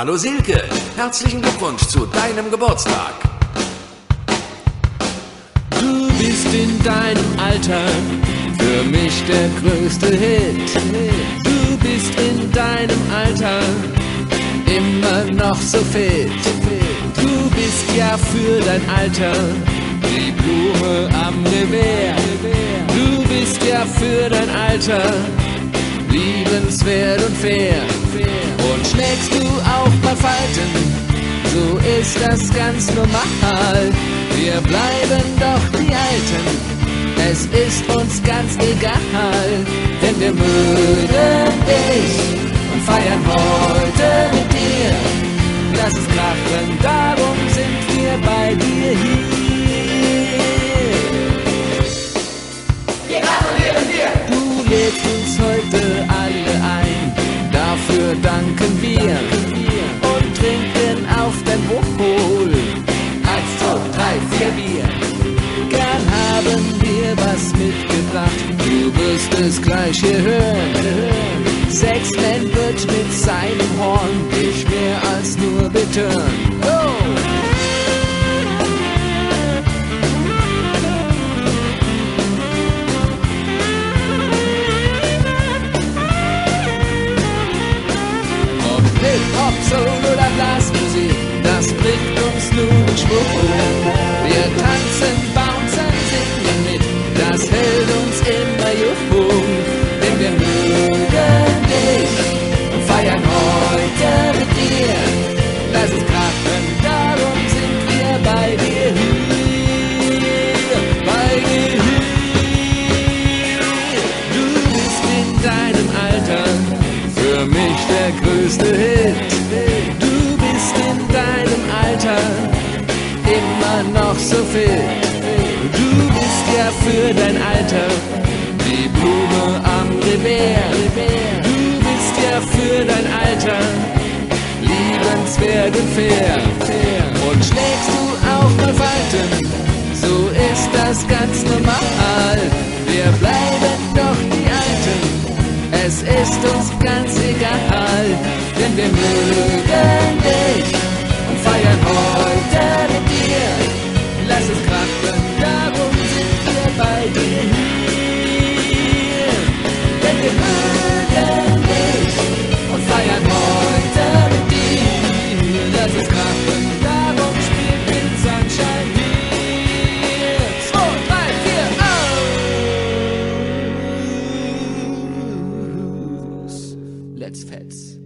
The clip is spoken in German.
Hallo Silke, herzlichen Glückwunsch zu deinem Geburtstag. Du bist in deinem Alter für mich der größte Hit. Du bist in deinem Alter immer noch so fit. Du bist ja für dein Alter die Blume am Revier. Du bist ja für dein Alter liebenswert und fair. Ist das ganz normal. Wir bleiben doch die Alten es ist uns ganz egal, denn wir mögen dich und feiern heute mit dir. Lass es krachen, darum sind wir bei dir hier. Es gleich hier hören. Sexman wird mit seinem Horn dich mehr als nur betören. Oh! Hip-Hop, Soul oder Blasmusik, das bringt uns nun Schwung. Größte Hit. Du bist in deinem Alter immer noch so fit. Du bist ja für dein Alter die Blume am Revier. Du bist ja für dein Alter liebenswert und fair. ganz egal, denn wir mögen dich und feiern heute. Hochzeitsfans.